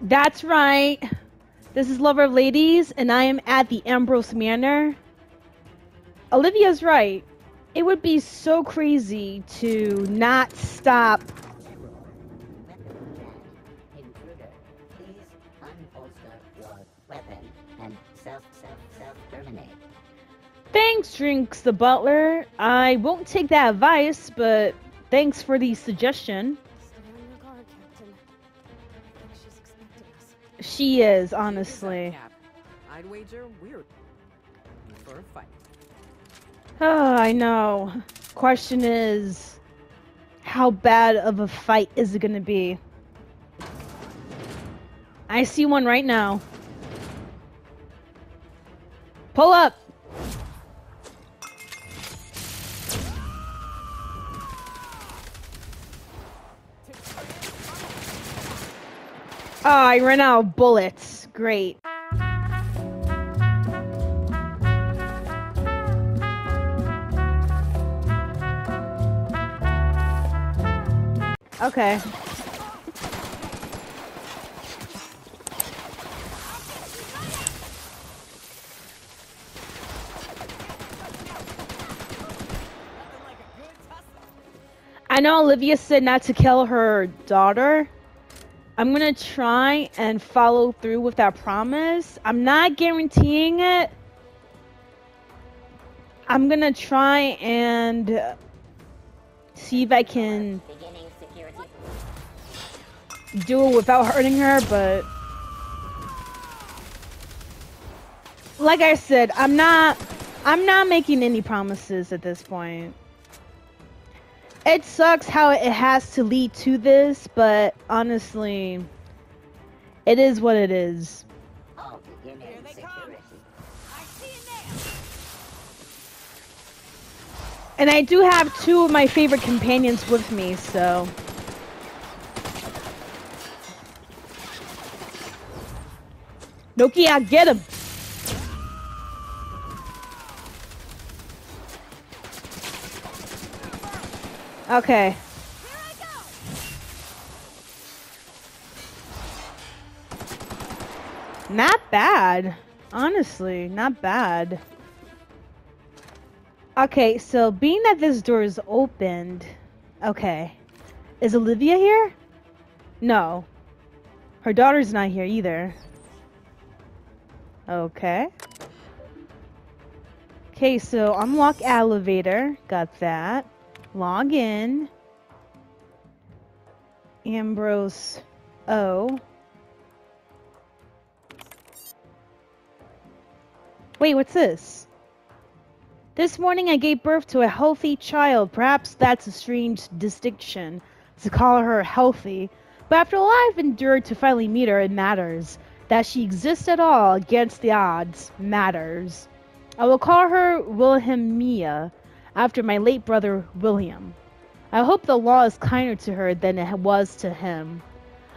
That's right. This is Lover of Ladies, and I am at the Ambrose Manor. Olivia's right. It would be so crazy to not stop. Thanks, Drinks the Butler. I won't take that advice, but thanks for the suggestion. She is, honestly. I'd wager we're for a fight. Oh, I know. Question is, how bad of a fight is it gonna be? I see one right now. Pull up! Oh, I ran out of bullets. Great. Okay. I know Olivia said not to kill her daughter. I'm gonna try and follow through with that promise. I'm not guaranteeing it. I'm gonna try and see if I can do it without hurting her, but like I said, I'm not I'm not making any promises at this point. It sucks how it has to lead to this, but honestly, it is what it is. And I do have two of my favorite companions with me, so Nyoka, get him! Okay. Not bad. Honestly, not bad. Okay, so being that this door is opened, okay. Is Olivia here? No. Her daughter's not here either. Okay. Okay, so unlock elevator. Got that. Log in. Ambrose O. Wait, what's this? This morning I gave birth to a healthy child. Perhaps that's a strange distinction to call her healthy. But after all I've endured to finally meet her, it matters. That she exists at all against the odds matters. I will call her Wilhelmina, after my late brother William. I hope the law is kinder to her than it was to him.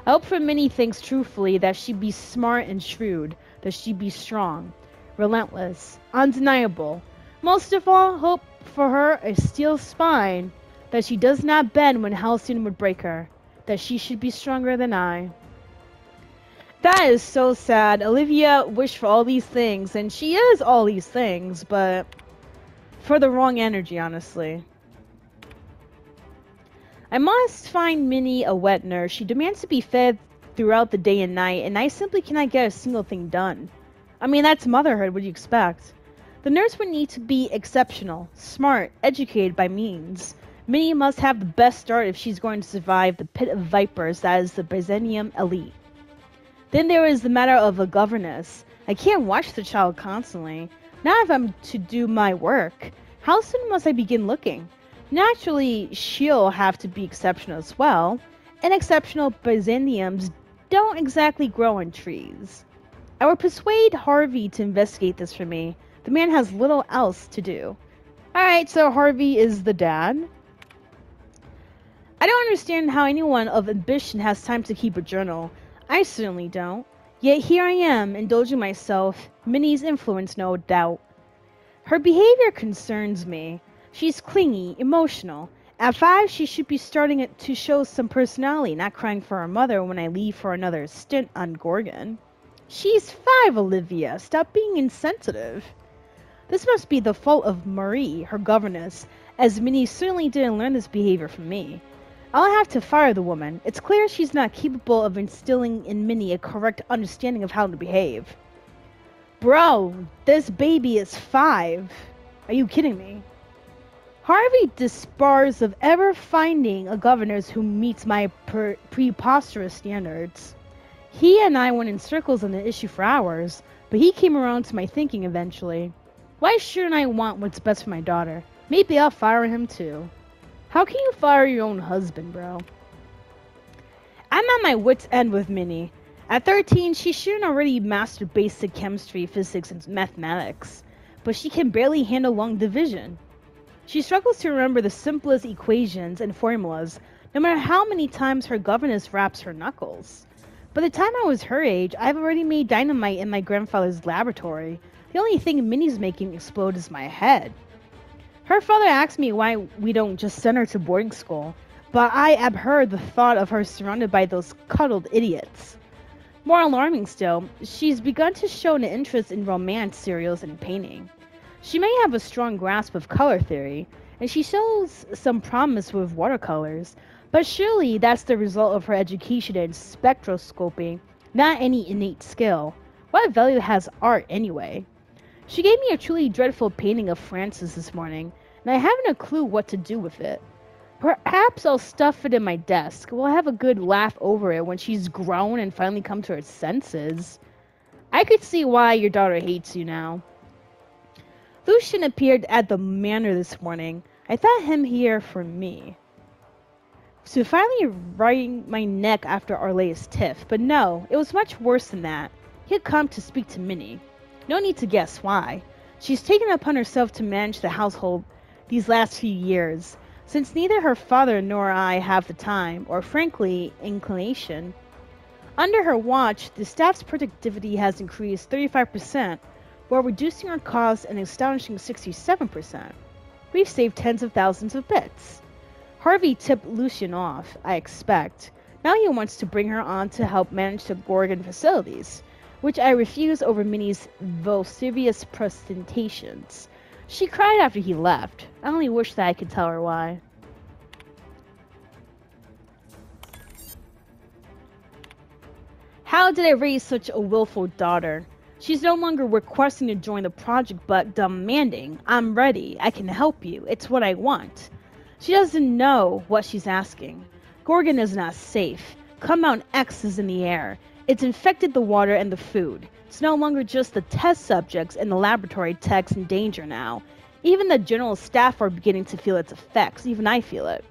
I hope for many things truthfully that she be smart and shrewd, that she be strong, relentless, undeniable. Most of all, hope for her a steel spine, that she does not bend when Halcyon would break her, that she should be stronger than I. That is so sad. Olivia wished for all these things, and she is all these things, but for the wrong energy, honestly. I must find Minnie a wet nurse. She demands to be fed throughout the day and night, and I simply cannot get a single thing done. I mean, that's motherhood, what do you expect? The nurse would need to be exceptional, smart, educated by means. Minnie must have the best start if she's going to survive the pit of vipers that is the Byzantium elite. Then there is the matter of a governess. I can't watch the child constantly. Not if I'm to do my work. How soon must I begin looking? Naturally, she'll have to be exceptional as well. And exceptional Byzantiums don't exactly grow on trees. I will persuade Harvey to investigate this for me. The man has little else to do. Alright, so Harvey is the dad. I don't understand how anyone of ambition has time to keep a journal. I certainly don't. Yet here I am, indulging myself, Minnie's influence, no doubt. Her behavior concerns me. She's clingy, emotional, At five, she should be starting to show some personality, not crying for her mother when I leave for another stint on Gorgon. She's five, Olivia. Stop being insensitive. This must be the fault of Marie, her governess, as Minnie certainly didn't learn this behavior from me. I'll have to fire the woman. It's clear she's not capable of instilling in Minnie a correct understanding of how to behave. Bro, this baby is five. Are you kidding me? Harvey despairs of ever finding a governess who meets my per- preposterous standards. He and I went in circles on the issue for hours, but he came around to my thinking eventually. Why shouldn't I want what's best for my daughter? Maybe I'll fire him too. How can you fire your own husband, bro? I'm at my wits' end with Minnie. At 13, she shouldn't already mastered basic chemistry, physics, and mathematics, but she can barely handle long division. She struggles to remember the simplest equations and formulas, no matter how many times her governess raps her knuckles. By the time I was her age, I've already made dynamite in my grandfather's laboratory. The only thing Minnie's making explode is my head. Her father asked me why we don't just send her to boarding school, but I abhor the thought of her surrounded by those cuddled idiots. More alarming still, she's begun to show an interest in romance serials and painting. She may have a strong grasp of color theory, and she shows some promise with watercolors, but surely that's the result of her education in spectroscopy, not any innate skill. What value has art anyway? She gave me a truly dreadful painting of Francis this morning, and I haven't a clue what to do with it. Perhaps I'll stuff it in my desk. We'll have a good laugh over it when she's grown and finally come to her senses. I could see why your daughter hates you now. Lucian appeared at the manor this morning. I thought him here for me. So finally writing my neck after latest tiff, but no, it was much worse than that. He had come to speak to Minnie. No need to guess why. She's taken upon herself to manage the household these last few years, since neither her father nor I have the time, or frankly, inclination. Under her watch, the staff's productivity has increased 35%, while reducing our costs an astonishing 67%. We've saved tens of thousands of bits. Harvey tipped Lucian off, I expect. Now he wants to bring her on to help manage the Gorgon facilities, which I refuse over Minnie's vociferous protestations. She cried after he left. I only wish that I could tell her why. How did I raise such a willful daughter? She's no longer requesting to join the project, but demanding, I'm ready, I can help you, it's what I want. She doesn't know what she's asking. Gorgon is not safe. Compound X is in the air. It's infected the water and the food. It's no longer just the test subjects and the laboratory techs in danger now. Even the general staff are beginning to feel its effects. Even I feel it.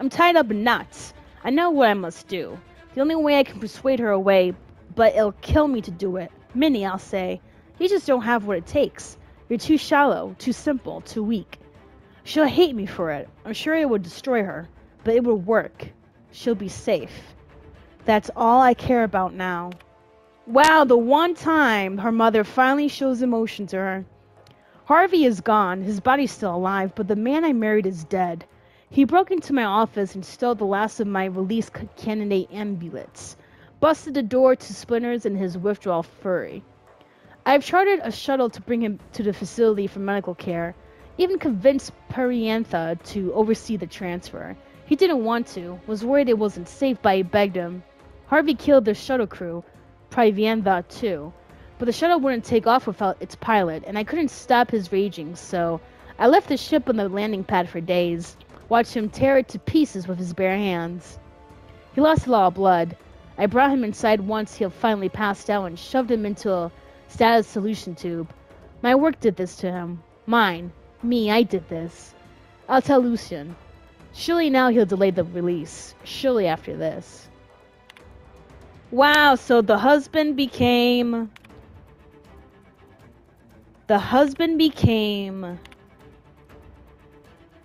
I'm tied up in knots. I know what I must do. The only way I can persuade her away, but it'll kill me to do it. Minnie, I'll say, you just don't have what it takes. You're too shallow, too simple, too weak. She'll hate me for it. I'm sure it would destroy her, but it will work. She'll be safe. That's all I care about now. Wow, the one time her mother finally shows emotion to her. Harvey is gone. His body's still alive, but the man I married is dead. He broke into my office and stole the last of my release candidate amulets busted the door to splinters in his withdrawal fury. I've chartered a shuttle to bring him to the facility for medical care, even convinced Periantha to oversee the transfer. He didn't want to, was worried it wasn't safe, but I begged him. Harvey killed their shuttle crew, Privyantha too, but the shuttle wouldn't take off without its pilot, and I couldn't stop his raging, so I left the ship on the landing pad for days, watched him tear it to pieces with his bare hands. He lost a lot of blood, I brought him inside once he finally passed out and shoved him into a stasis solution tube. My work did this to him. Mine. Me, I did this. I'll tell Lucian. Surely now he'll delay the release. Surely after this. Wow, so the husband became. The husband became.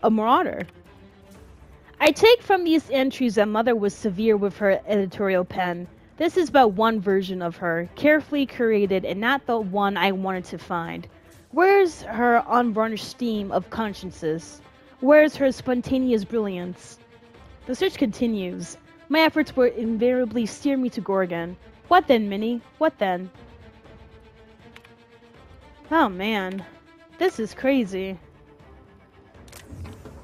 a marauder. I take from these entries that Mother was severe with her editorial pen. This is but one version of her, carefully curated and not the one I wanted to find. Where's her unvarnished steam of consciences? Where's her spontaneous brilliance? The search continues. My efforts will invariably steer me to Gorgon. What then, Minnie? What then? Oh man, this is crazy.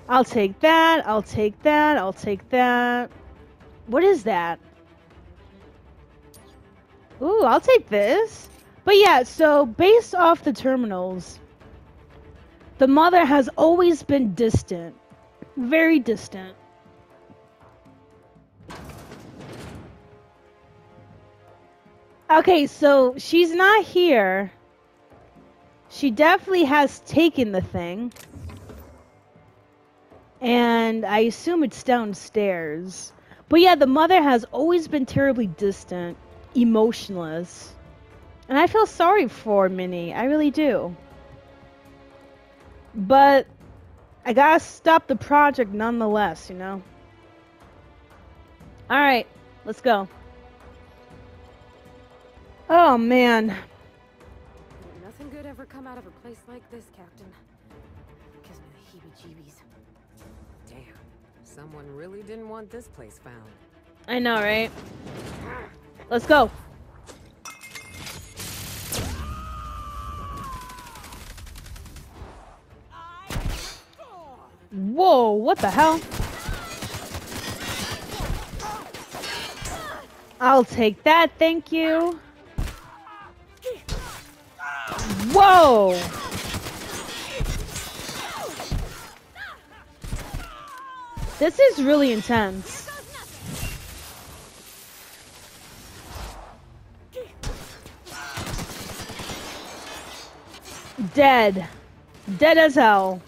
I'll take that, I'll take that, I'll take that. What is that? Ooh, I'll take this. But yeah, so based off the terminals, the mother has always been distant. Very distant. Okay, so she's not here. She definitely has taken the thing. And I assume it's downstairs. But yeah, the mother has always been terribly distant, emotionless. And I feel sorry for Minnie. I really do. But I gotta stop the project nonetheless, you know? Alright, let's go. Oh man. Nothing good ever come out of a place like this, Captain. Gives me the heebie-jeebies. Damn. Someone really didn't want this place found. I know, right? Let's go. Whoa, what the hell? I'll take that, thank you. Whoa! This is really intense. Dead. Dead as hell.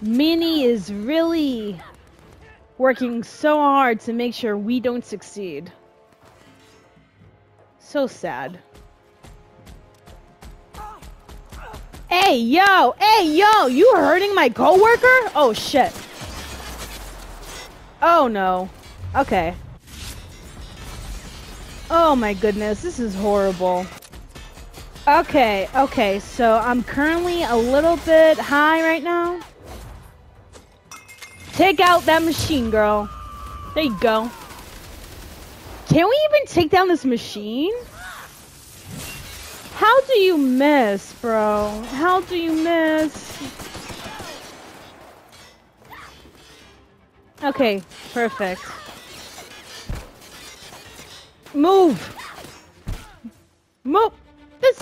Minnie is really working so hard to make sure we don't succeed. So sad. Hey, yo! Hey, yo! You hurting my coworker? Oh, shit. Oh, no. Okay. Oh, my goodness. This is horrible. Okay, okay. So, I'm currently a little bit high right now. Take out that machine, girl. There you go. Can we even take down this machine? How do you miss, bro? How do you miss? Okay, perfect. Move! Move! This...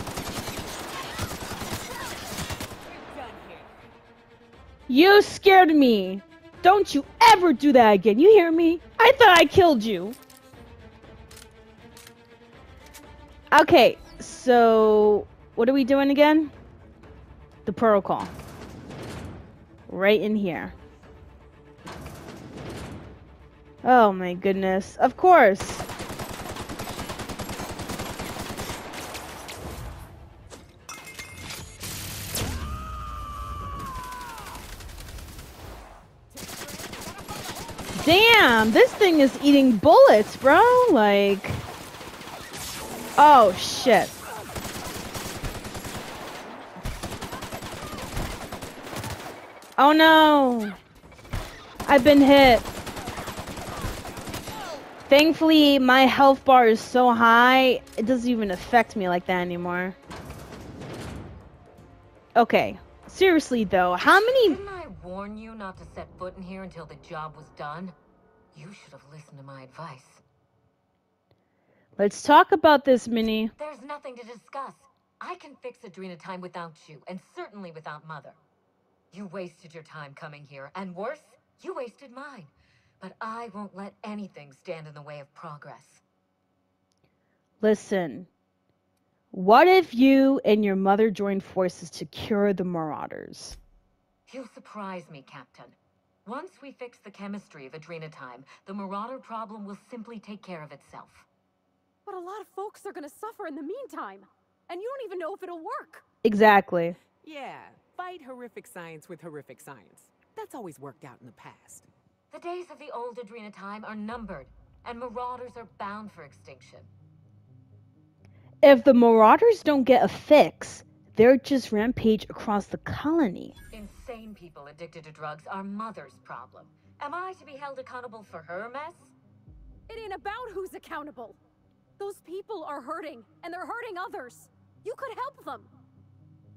You scared me! Don't you ever do that again, you hear me? I thought I killed you! Okay, so what are we doing again? The protocol. Right in here. Oh my goodness. Of course. Damn, this thing is eating bullets, bro. Like... Oh, shit. Oh no! I've been hit. Thankfully, my health bar is so high, it doesn't even affect me like that anymore. Okay. Seriously though, how many- Didn't I warn you not to set foot in here until the job was done? You should have listened to my advice. Let's talk about this, Minnie. There's nothing to discuss. I can fix Adrena time without you, and certainly without Mother. You wasted your time coming here, and worse, you wasted mine. But I won't let anything stand in the way of progress. Listen. What if you and your mother joined forces to cure the Marauders? You'll surprise me, Captain. Once we fix the chemistry of Adrena time, the Marauder problem will simply take care of itself. But a lot of folks are gonna suffer in the meantime. And you don't even know if it'll work. Exactly. Yeah, fight horrific science with horrific science. That's always worked out in the past. The days of the old Adrena time are numbered, and Marauders are bound for extinction. If the Marauders don't get a fix, they'll just rampage across the colony. Insane people addicted to drugs are Mother's problem. Am I to be held accountable for her mess? It ain't about who's accountable. Those people are hurting, and they're hurting others. You could help them.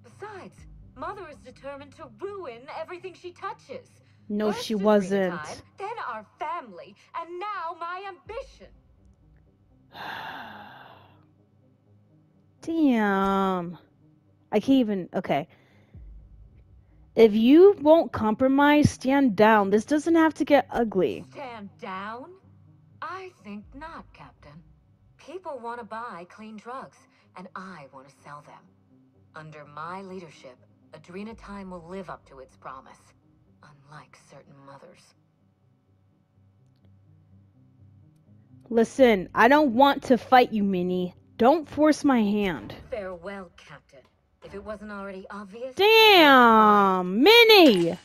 Besides, Mother is determined to ruin everything she touches. No, First she wasn't. time, then our family, and now my ambition. Damn. I can't even. Okay. If you won't compromise, stand down. This doesn't have to get ugly. Stand down? I think not, Captain. People want to buy clean drugs, and I want to sell them. Under my leadership, Adrena Time will live up to its promise, unlike certain mothers. Listen, I don't want to fight you, Minnie. Don't force my hand. Farewell, Captain. If it wasn't already obvious. Damn, Minnie.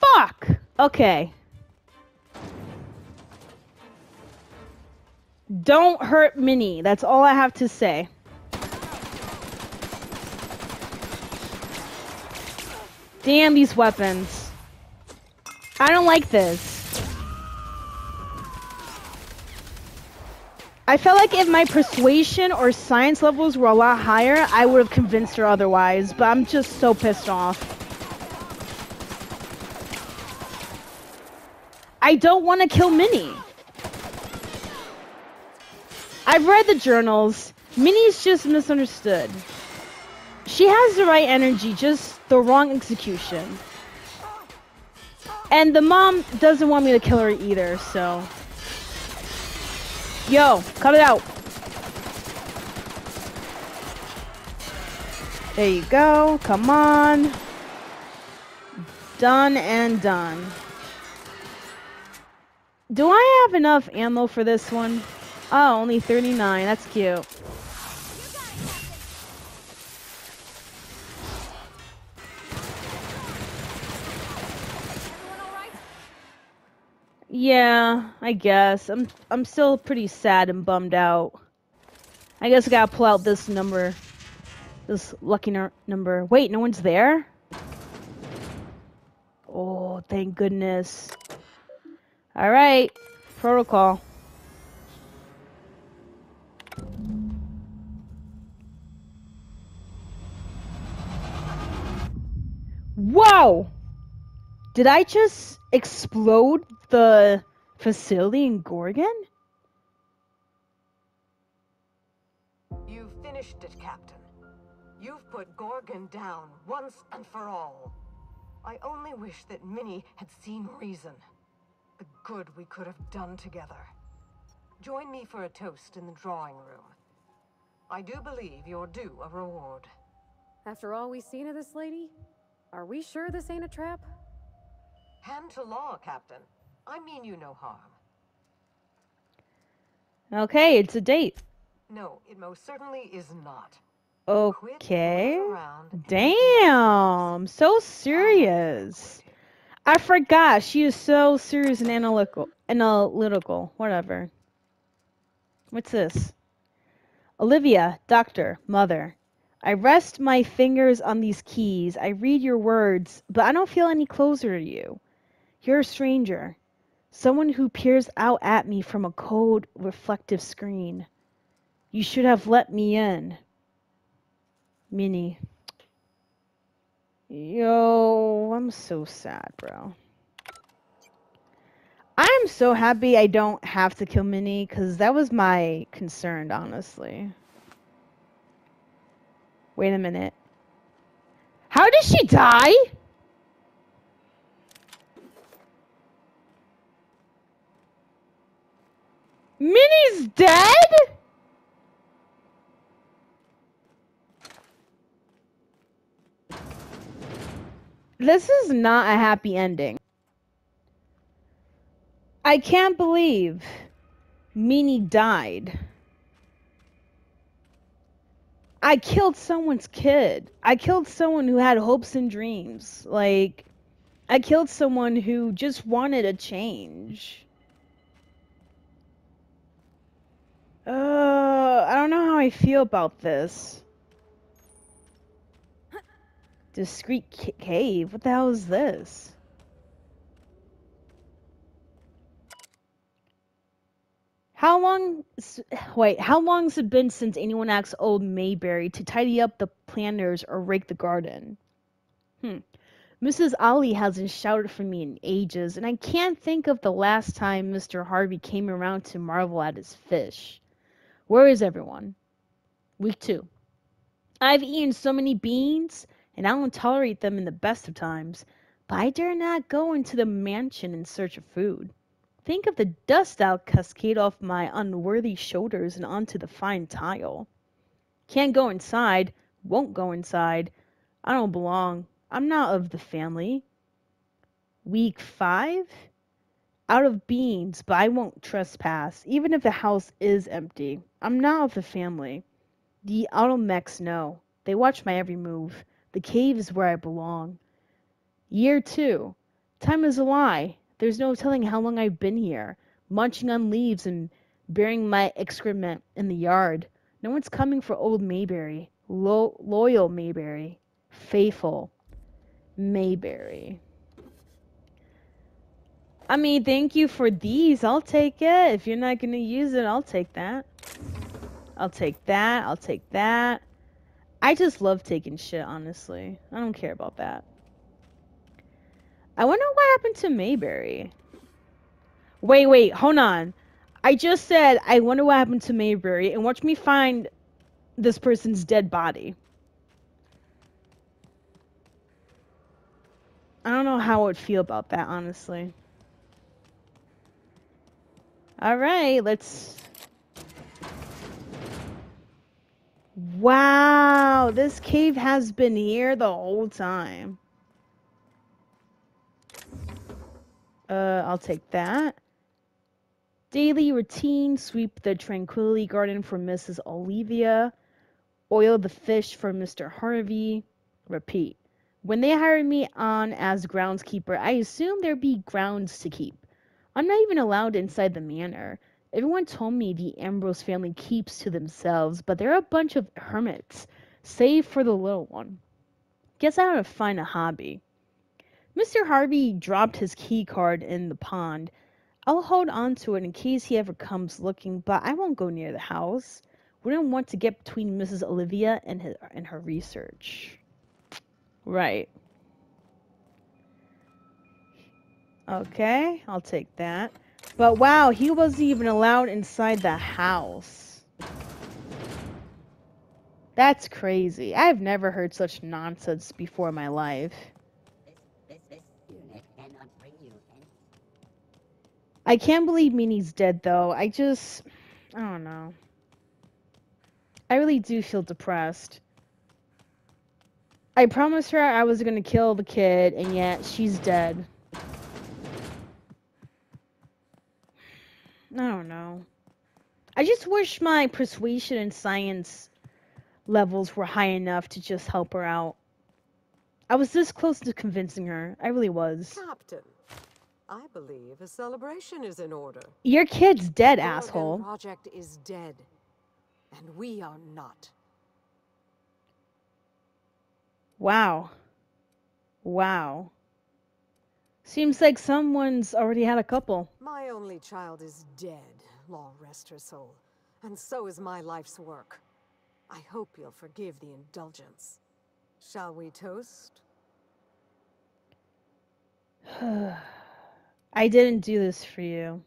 Fuck. Okay. Don't hurt Minnie. That's all I have to say. Damn these weapons. I don't like this. I felt like if my persuasion or science levels were a lot higher, I would have convinced her otherwise, but I'm just so pissed off. I don't want to kill Minnie. I've read the journals. Minnie's just misunderstood. She has the right energy, just the wrong execution. And the mom doesn't want me to kill her either, so. Yo, cut it out. There you go. Come on. Done and done. Do I have enough ammo for this one? Oh, only 39. That's cute. Yeah, I guess. I'm I'm still pretty sad and bummed out. I guess I gotta pull out this number. This lucky number. Wait, no one's there? Oh, thank goodness. Alright. Protocol. Whoa! Did I just explode the facility in Gorgon? You've finished it, Captain. You've put Gorgon down once and for all. I only wish that Minnie had seen reason. The good we could have done together. Join me for a toast in the drawing room. I do believe you're due a reward. After all we've seen of this lady, are we sure this ain't a trap? Hand to law, Captain. I mean you no harm. Okay, it's a date. No, it most certainly is not. Okay. fooling around and Damn, so serious. I forgot she is so serious and analytical. Analytical, whatever. What's this? Olivia, doctor, mother. I rest my fingers on these keys. I read your words, but I don't feel any closer to you. You're a stranger. Someone who peers out at me from a cold, reflective screen. You should have let me in. Minnie. Yo, I'm so sad, bro. I'm so happy I don't have to kill Minnie, because that was my concern, honestly. Wait a minute. How did she die? Minnie's dead? This is not a happy ending. I can't believe Minnie died. I killed someone's kid. I killed someone who had hopes and dreams. Like, I killed someone who just wanted a change. Uh, I don't know how I feel about this. Discreet ca- cave? What the hell is this? How long? Wait, how long's it been since anyone asked old Mayberry to tidy up the planters or rake the garden? Hmm. Mrs. Ollie hasn't shouted for me in ages, and I can't think of the last time Mr. Harvey came around to marvel at his fish. Where is everyone? Week two. I've eaten so many beans, and I don't tolerate them in the best of times, but I dare not go into the mansion in search of food. Think of the dust I'll cascade off my unworthy shoulders and onto the fine tile. Can't go inside, won't go inside. I don't belong. I'm not of the family. Week five? Out of beans, but I won't trespass, even if the house is empty. I'm not of the family. The Automex know. They watch my every move. The cave is where I belong. Year two. Time is a lie. There's no telling how long I've been here, munching on leaves and burying my excrement in the yard. No one's coming for old Mayberry. Lo- loyal Mayberry. Faithful Mayberry. I mean, thank you for these. I'll take it. If you're not going to use it, I'll take that. I'll take that. I'll take that. I just love taking shit, honestly. I don't care about that. I wonder what happened to Mayberry. Wait, wait, hold on. I just said I wonder what happened to Mayberry, and watch me find this person's dead body. I don't know how I would feel about that, honestly. Alright, let's. Wow, this cave has been here the whole time. Uh, I'll take that. Daily routine sweep the Tranquility Garden for Mrs. Olivia. Oil the fish for Mr. Harvey. Repeat. When they hired me on as groundskeeper, I assumed there'd be grounds to keep. I'm not even allowed inside the manor. Everyone told me the Ambrose family keeps to themselves, but they're a bunch of hermits, save for the little one. Guess I ought to find a hobby. Mr. Harvey dropped his key card in the pond. I'll hold on to it in case he ever comes looking, but I won't go near the house. Wouldn't want to get between Mrs. Olivia and her, and her research. Right. Okay, I'll take that. But wow, he wasn't even allowed inside the house. That's crazy. I've never heard such nonsense before in my life. I can't believe Minnie's dead though. I just I don't know. I really do feel depressed. I promised her I was gonna kill the kid and yet she's dead. I don't know. I just wish my persuasion and science levels were high enough to just help her out. I was this close to convincing her. I really was. Captain, I believe a celebration is in order. Your kid's dead, The asshole. project is dead, and we are not. Wow. Wow. Seems like someone's already had a couple. My only child is dead, long rest her soul. And so is my life's work. I hope you'll forgive the indulgence. Shall we toast? I didn't do this for you.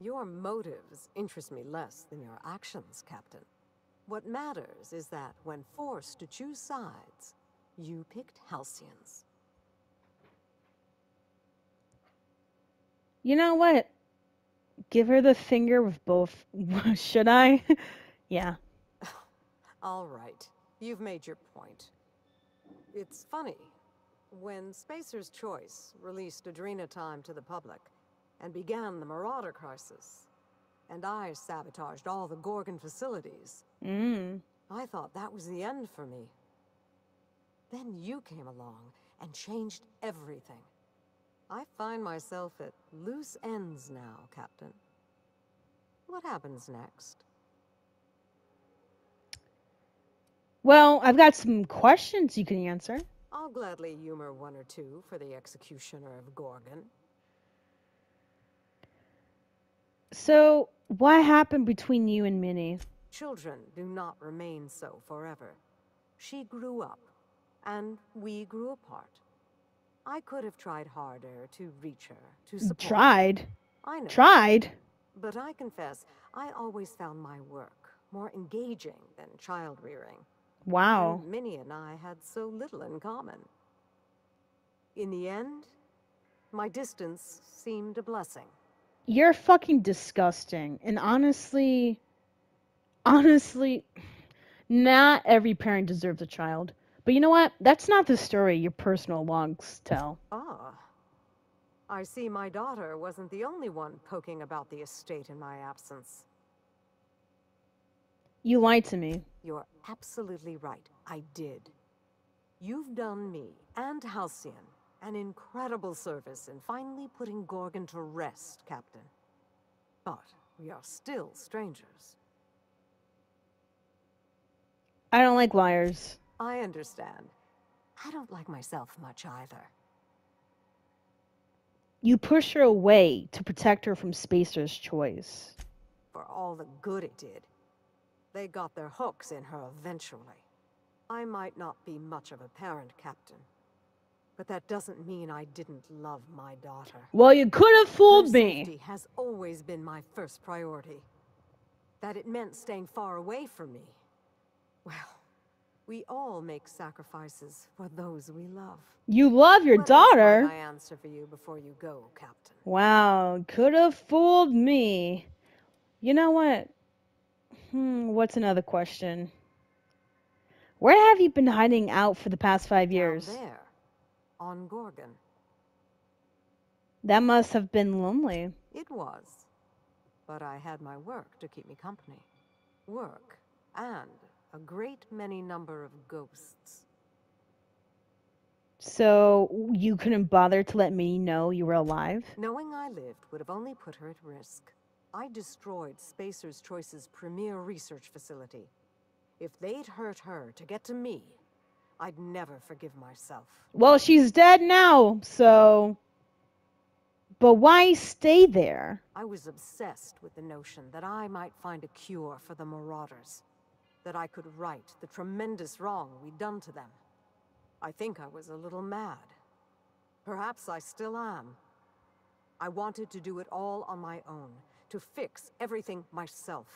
Your motives interest me less than your actions, Captain. What matters is that when forced to choose sides, you picked Halcyons. You know what? Give her the finger with both. Should I? yeah. All right, you've made your point. It's funny. When Spacer's Choice released Adrena Time to the public and began the Marauder crisis, and I sabotaged all the Gorgon facilities, Mm. I thought that was the end for me. Then you came along and changed everything. I find myself at loose ends now, Captain. What happens next? Well, I've got some questions you can answer. I'll gladly humor one or two for the executioner of Gorgon. So, what happened between you and Minnie? Children do not remain so forever. She grew up, and we grew apart. I could have tried harder to reach her, to support. Tried. I know. Tried. But I confess, I always found my work more engaging than child rearing. Wow. And Minnie and I had so little in common. In the end, my distance seemed a blessing. You're fucking disgusting. And honestly, honestly, not every parent deserves a child. But you know what? That's not the story your personal logs tell. Ah. I see my daughter wasn't the only one poking about the estate in my absence. You lied to me. You're absolutely right. I did. You've done me and Halcyon an incredible service in finally putting Gorgon to rest, Captain. But we are still strangers. I don't like liars. I understand. I don't like myself much either. You push her away to protect her from Spacer's choice. For all the good it did. They got their hooks in her eventually. I might not be much of a parent, Captain. But that doesn't mean I didn't love my daughter. Well, you could have Her fooled me. safety has always been my first priority. That it meant staying far away from me. Well, we all make sacrifices for those we love. You love your What daughter. I answer for you before you go, Captain. Wow, could have fooled me. You know what? Hmm, what's another question? Where have you been hiding out for the past five Down years? there, on Gorgon. That must have been lonely. It was. But I had my work to keep me company. Work, and a great many number of ghosts. So you couldn't bother to let me know you were alive? Knowing I lived would have only put her at risk. I destroyed Spacer's Choice's premier research facility. If they'd hurt her to get to me, I'd never forgive myself. Well, she's dead now, so. But why stay there? I was obsessed with the notion that I might find a cure for the Marauders. That I could right the tremendous wrong we'd done to them. I think I was a little mad. Perhaps I still am. I wanted to do it all on my own, to fix everything myself.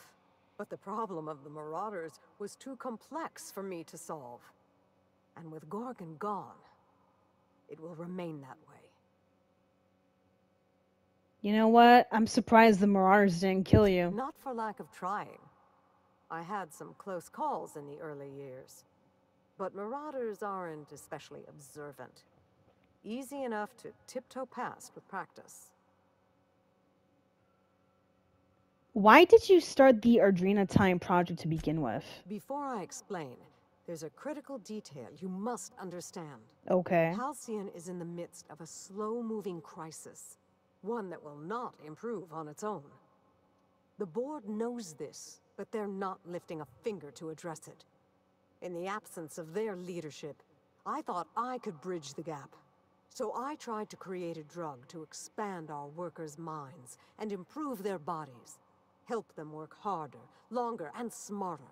But the problem of the Marauders was too complex for me to solve. And with Gorgon gone, it will remain that way. You know what? I'm surprised the Marauders didn't kill you. Not for lack of trying. I had some close calls in the early years. But marauders aren't especially observant. Easy enough to tiptoe past with practice. Why did you start the Adrena Time project to begin with? Before I explain, there's a critical detail you must understand. Okay. Halcyon is in the midst of a slow-moving crisis. One that will not improve on its own. The board knows this, but they're not lifting a finger to address it. In the absence of their leadership, I thought I could bridge the gap. So I tried to create a drug to expand our workers' minds and improve their bodies. Help them work harder, longer, and smarter.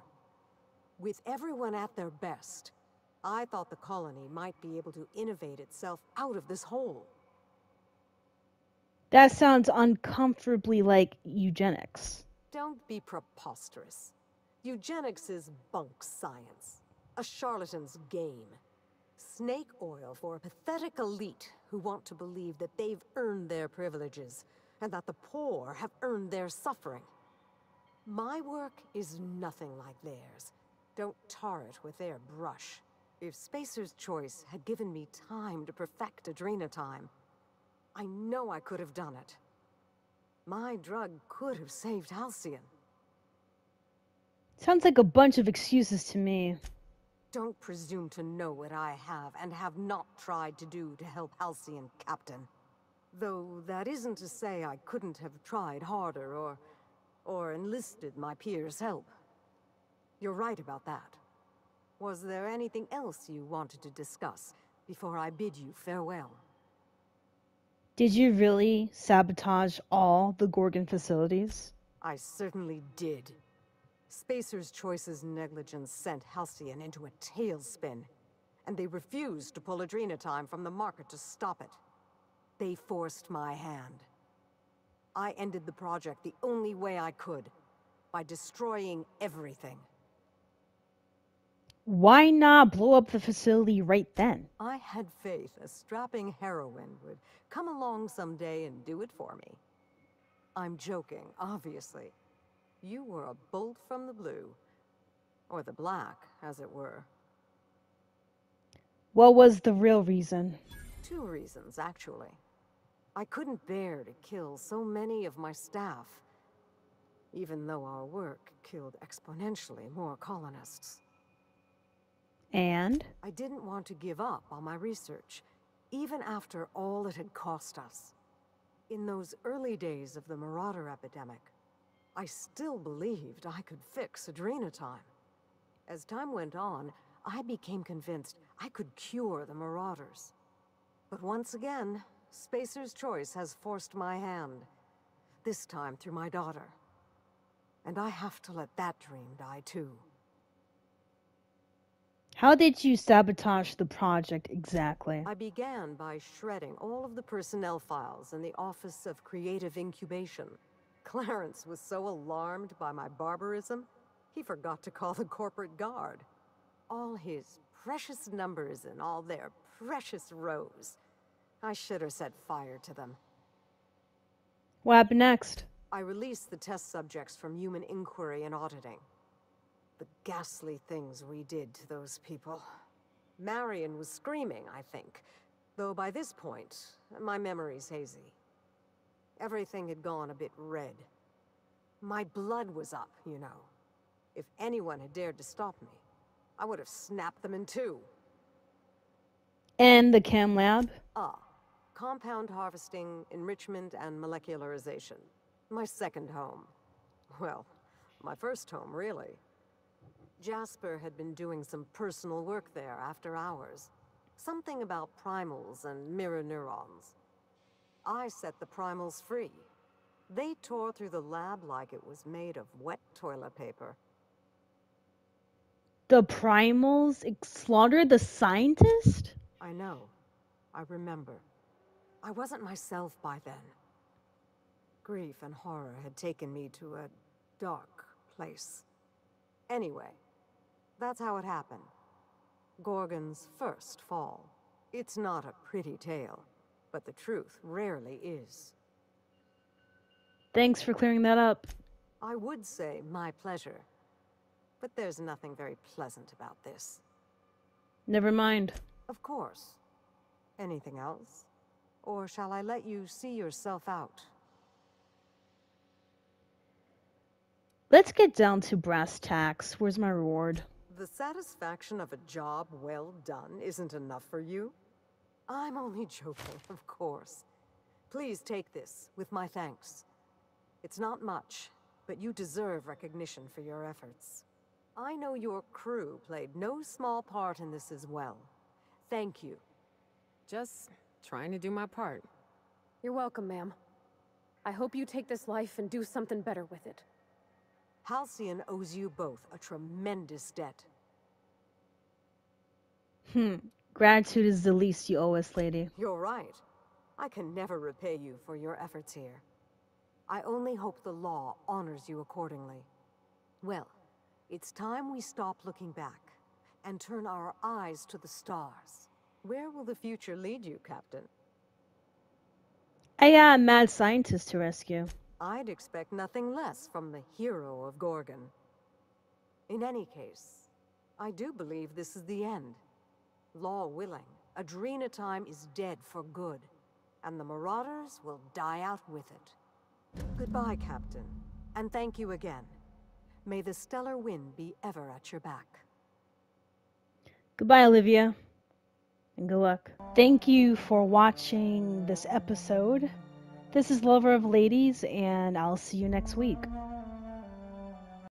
With everyone at their best, I thought the colony might be able to innovate itself out of this hole. That sounds uncomfortably like eugenics. Don't be preposterous. Eugenics is bunk science. A charlatan's game. Snake oil for a pathetic elite who want to believe that they've earned their privileges, and that the poor have earned their suffering. My work is nothing like theirs. Don't tar it with their brush. If Spacer's Choice had given me time to perfect Adrena Time, I know I could have done it. My drug could have saved Halcyon. Sounds like a bunch of excuses to me. Don't presume to know what I have and have not tried to do to help Halcyon, Captain. Though that isn't to say I couldn't have tried harder or... or enlisted my peers' help. You're right about that. Was there anything else you wanted to discuss? before I bid you farewell. Did you really sabotage all the Gorgon facilities? I certainly did. Spacer's Choice's negligence sent Halcyon into a tailspin, and they refused to pull Adrenatime from the market to stop it. They forced my hand. I ended the project the only way I could, by destroying everything. Why not blow up the facility right then? I had faith a strapping heroine would come along someday and do it for me. I'm joking, obviously. You were a bolt from the blue. Or the black, as it were. What was the real reason? Two reasons, actually. I couldn't bear to kill so many of my staff, even though our work killed exponentially more colonists. And? I didn't want to give up on my research, even after all it had cost us. In those early days of the Marauder epidemic, I still believed I could fix Adrena Time. As time went on, I became convinced I could cure the Marauders. But once again, Spacer's Choice has forced my hand. This time through my daughter. And I have to let that dream die too. How did you sabotage the project exactly? I began by shredding all of the personnel files in the Office of Creative Incubation. Clarence was so alarmed by my barbarism, he forgot to call the corporate guard. All his precious numbers and all their precious rows. I should have set fire to them. What happened next? I released the test subjects from human inquiry and auditing. The ghastly things we did to those people. Marion was screaming, I think. Though by this point, my memory's hazy. Everything had gone a bit red. My blood was up, you know. If anyone had dared to stop me, I would have snapped them in two. And the chem lab? Ah, compound harvesting, enrichment, and molecularization. My second home. Well, my first home, really. Jasper had been doing some personal work there after hours. Something about primals and mirror neurons. I set the primals free. They tore through the lab like it was made of wet toilet paper. The primals slaughtered the scientist? I know. I remember. I wasn't myself by then. Grief and horror had taken me to a dark place. Anyway, that's how it happened. Gorgon's first fall. It's not a pretty tale, but the truth rarely is. Thanks for clearing that up. I would say my pleasure, but there's nothing very pleasant about this. Never mind. Of course. Anything else? Or shall I let you see yourself out? Let's get down to brass tacks. Where's my reward? The satisfaction of a job well done isn't enough for you? I'm only joking, of course. Please take this, with my thanks. It's not much, but you deserve recognition for your efforts. I know your crew played no small part in this as well. Thank you. Just trying to do my part. You're welcome, ma'am. I hope you take this life and do something better with it. Halcyon owes you both a tremendous debt. Hmm. Gratitude is the least you owe us, lady. You're right. I can never repay you for your efforts here. I only hope the law honors you accordingly. Well, it's time we stop looking back and turn our eyes to the stars. Where will the future lead you, Captain? I got a mad scientist to rescue. I'd expect nothing less from the hero of Gorgon. In any case, I do believe this is the end. Law willing, Adrena time is dead for good, and the Marauders will die out with it. Goodbye, Captain, and thank you again. May the stellar wind be ever at your back. Goodbye, Olivia. And good luck. Thank you for watching this episode. This is Lover of Ladies, and I'll see you next week.